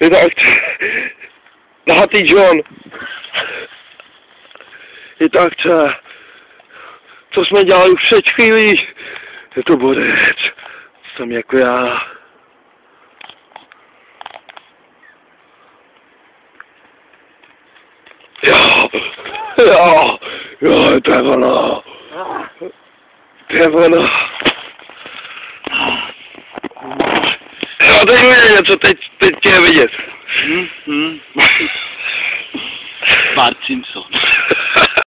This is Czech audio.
Je tak... Nahatý John. Je to... Co jsme dělali už před chvílí. Je to bodec. Jsem jako já. Jo, jo, jo, to je ono. To je ono. Teď vidět něco, teď, teď je vidět. Hm, hm. Bart Simpson.